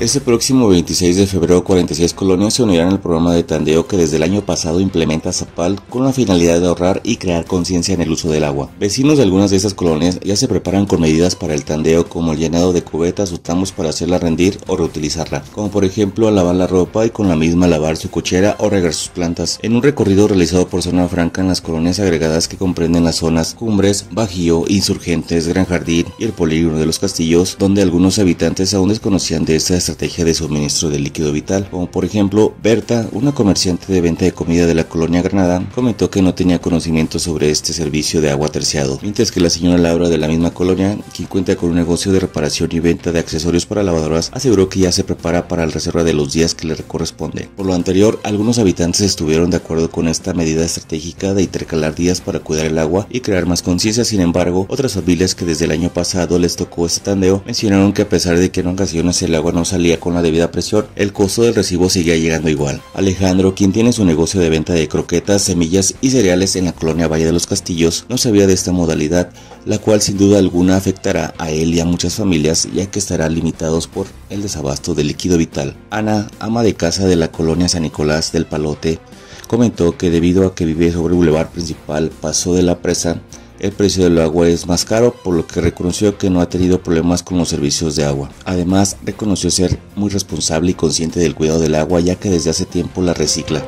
Este próximo 26 de febrero, 46 colonias se unirán al programa de tandeo que desde el año pasado implementa Zapal con la finalidad de ahorrar y crear conciencia en el uso del agua. Vecinos de algunas de estas colonias ya se preparan con medidas para el tandeo como el llenado de cubetas o tambos para hacerla rendir o reutilizarla, como por ejemplo lavar la ropa y con la misma lavar su cochera o regar sus plantas. En un recorrido realizado por Zona Franca en las colonias agregadas que comprenden las zonas Cumbres, Bajío, Insurgentes, Gran Jardín y el polígono de los Castillos, donde algunos habitantes aún desconocían de esta estrategia de suministro de líquido vital, como por ejemplo Berta, una comerciante de venta de comida de la colonia Granada, comentó que no tenía conocimiento sobre este servicio de agua terciado, mientras que la señora Laura de la misma colonia, quien cuenta con un negocio de reparación y venta de accesorios para lavadoras, aseguró que ya se prepara para la reserva de los días que le corresponde. Por lo anterior, algunos habitantes estuvieron de acuerdo con esta medida estratégica de intercalar días para cuidar el agua y crear más conciencia, sin embargo, otras familias que desde el año pasado les tocó este tandeo mencionaron que a pesar de que en ocasiones el agua no con la debida presión, el costo del recibo seguía llegando igual. Alejandro, quien tiene su negocio de venta de croquetas, semillas y cereales en la colonia Valle de los Castillos, no sabía de esta modalidad, la cual sin duda alguna afectará a él y a muchas familias ya que estarán limitados por el desabasto de líquido vital. Ana, ama de casa de la colonia San Nicolás del Palote, comentó que debido a que vive sobre el bulevar principal Paso de la Presa, el precio del agua es más caro, por lo que reconoció que no ha tenido problemas con los servicios de agua. Además, reconoció ser muy responsable y consciente del cuidado del agua, ya que desde hace tiempo la recicla.